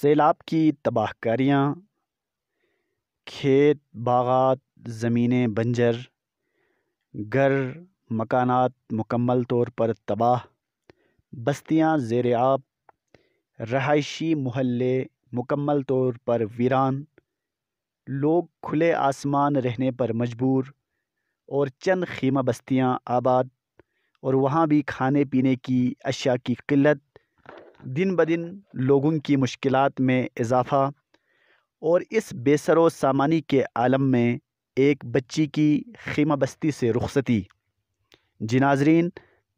سیلاب کی تباہ کاریاں، کھیت باغات، زمینیں بنجر، گھر مکانات مکمل طور پر تباہ، بستیاں زیر آب، رہائشی محلے مکمل طور پر ویران، لوگ کھلے آسمان رہنے پر مجبور، اور چند خیمہ بستیاں آباد، اور وہاں بھی کھانے پینے کی اشیاء کی قلت دن بدن لوگوں کی مشکلات میں اضافہ اور اس بے سر و سامانی کے عالم میں ایک بچی کی خیمہ بستی سے رخصتی۔ جی ناظرین،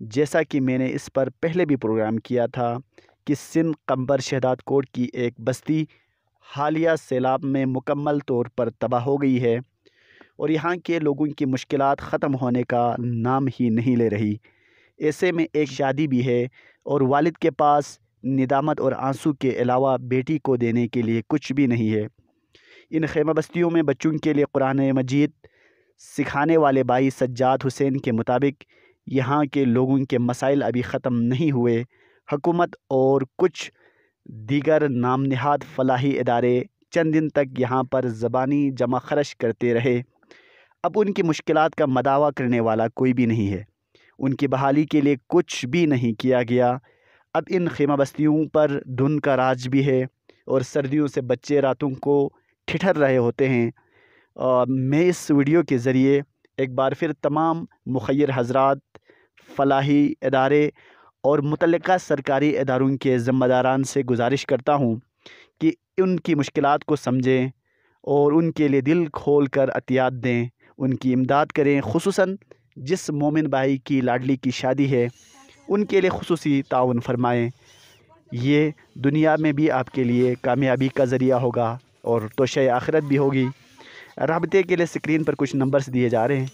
جیسا کہ میں نے اس پر پہلے بھی پروگرام کیا تھا کہ سندھ قمبر شہداد کوٹ کی ایک بستی حالیہ سیلاب میں مکمل طور پر تباہ ہو گئی ہے اور یہاں کے لوگوں کی مشکلات ختم ہونے کا نام ہی نہیں لے رہی۔ ایسے میں ایک شادی بھی ہے اور والد کے پاس ندامت اور آنسو کے علاوہ بیٹی کو دینے کے لیے کچھ بھی نہیں ہے۔ ان خیمہ بستیوں میں بچوں کے لیے قرآن مجید سکھانے والے بھائی سجاد حسین کے مطابق یہاں کے لوگوں کے مسائل ابھی ختم نہیں ہوئے۔ حکومت اور کچھ دیگر نام نہاد فلاحی ادارے چند دن تک یہاں پر زبانی جمع خرش کرتے رہے۔ اب ان کی مشکلات کا مداوع کرنے والا کوئی بھی نہیں ہے۔ ان کی بحالی کے لیے کچھ بھی نہیں کیا گیا۔ اب ان خیمہ بستیوں پر دھن کا راج بھی ہے اور سردیوں سے بچے راتوں کو ٹھٹھر رہے ہوتے ہیں۔ میں اس ویڈیو کے ذریعے ایک بار پھر تمام مخیر حضرات، فلاحی ادارے اور متعلقہ سرکاری اداروں کے ذمہ داران سے گزارش کرتا ہوں کہ ان کی مشکلات کو سمجھیں اور ان کے لیے دل کھول کر عطیات دیں۔ ان کی امداد کریں، خصوصاً جس مومن بھائی کی لاڈلی کی شادی ہے۔ ان کے لیے خصوصی تعاون فرمائیں۔ یہ دنیا میں بھی آپ کے لیے کامیابی کا ذریعہ ہوگا اور توشہ آخرت بھی ہوگی۔ رابطے کے لیے سکرین پر کچھ نمبرز دیے جا رہے ہیں۔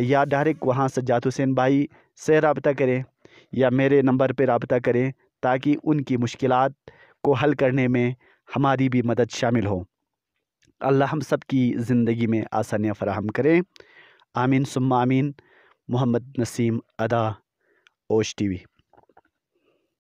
یا ڈائریکٹ وہاں سجاد حسین بھائی سے رابطہ کریں یا میرے نمبر پہ رابطہ کریں تاکہ ان کی مشکلات کو حل کرنے میں ہماری بھی مدد شامل ہو۔ اللہ ہم سب کی زندگی میں آسانیاں فراہم کریں۔ آمین، ثم آمین۔ محمد نسیم ادا۔ اوش ٹی وی۔